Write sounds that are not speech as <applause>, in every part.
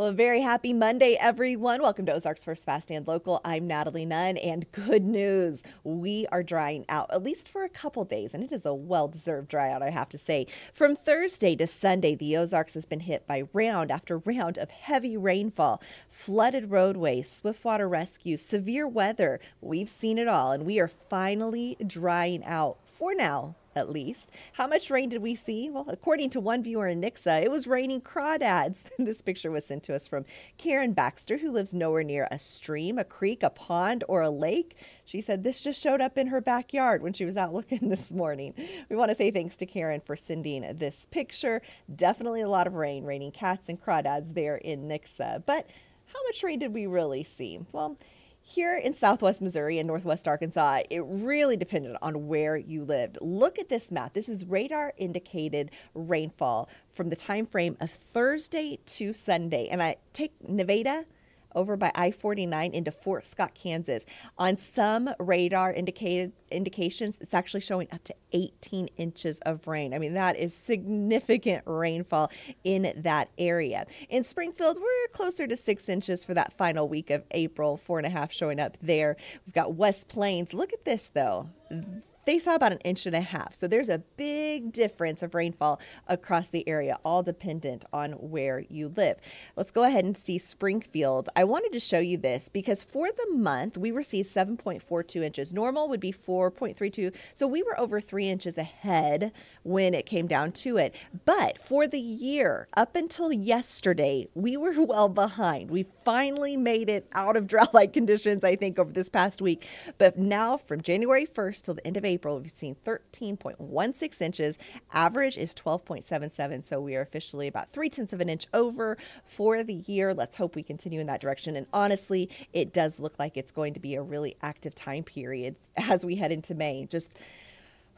Well, a very happy Monday, everyone. Welcome to Ozarks First Fast and Local. I'm Natalie Nunn, and good news we are drying out, at least for a couple days, and it is a well deserved dry out, I have to say. From Thursday to Sunday, the Ozarks has been hit by round after round of heavy rainfall, flooded roadways, swiftwater rescue, severe weather. We've seen it all, and we are finally drying out for now at least. How much rain did we see? Well, according to one viewer in Nixa, it was raining crawdads. <laughs> this picture was sent to us from Karen Baxter, who lives nowhere near a stream, a creek, a pond, or a lake. She said this just showed up in her backyard when she was out <laughs> looking this morning. We want to say thanks to Karen for sending this picture. Definitely a lot of rain, raining cats and crawdads there in Nixa. But how much rain did we really see? Well, here in southwest Missouri and northwest Arkansas, it really depended on where you lived. Look at this map. This is radar indicated rainfall from the time frame of Thursday to Sunday. And I take Nevada over by I 49 into Fort Scott, Kansas. On some radar indicated indications, it's actually showing up to 18 inches of rain. I mean, that is significant rainfall in that area. In Springfield, we're closer to six inches for that final week of April, four and a half showing up there. We've got West Plains. Look at this, though they saw about an inch and a half. So there's a big difference of rainfall across the area, all dependent on where you live. Let's go ahead and see Springfield. I wanted to show you this because for the month, we received 7.42 inches. Normal would be 4.32. So we were over three inches ahead when it came down to it. But for the year, up until yesterday, we were <laughs> well behind. We finally made it out of drought like conditions, I think, over this past week. But now from January 1st till the end of April, we've seen 13.16 inches. Average is 12.77. So we are officially about three tenths of an inch over for the year. Let's hope we continue in that direction. And honestly, it does look like it's going to be a really active time period as we head into May. Just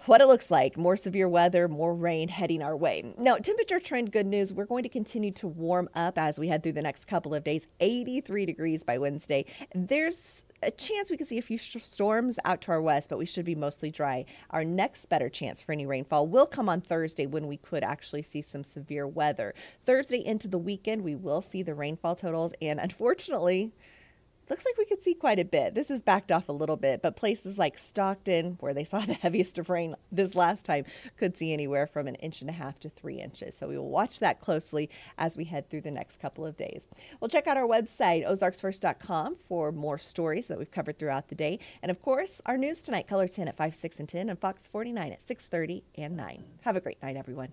what it looks like more severe weather, more rain heading our way. Now, temperature trend good news. We're going to continue to warm up as we head through the next couple of days. 83 degrees by Wednesday. There's a chance we could see a few storms out to our west, but we should be mostly dry. Our next better chance for any rainfall will come on Thursday when we could actually see some severe weather. Thursday into the weekend, we will see the rainfall totals, and unfortunately, looks like we could see quite a bit. This is backed off a little bit, but places like Stockton, where they <laughs> saw the heaviest of rain this last time, could see anywhere from an inch and a half to three inches. So we will watch that closely as we head through the next couple of days. We'll check out our website, ozarksfirst.com, for more stories that we've covered throughout the day. And of course, our news tonight, KOLR 10 at 5, 6, and 10, and Fox 49 at 6.30 and 9. Have a great night, everyone.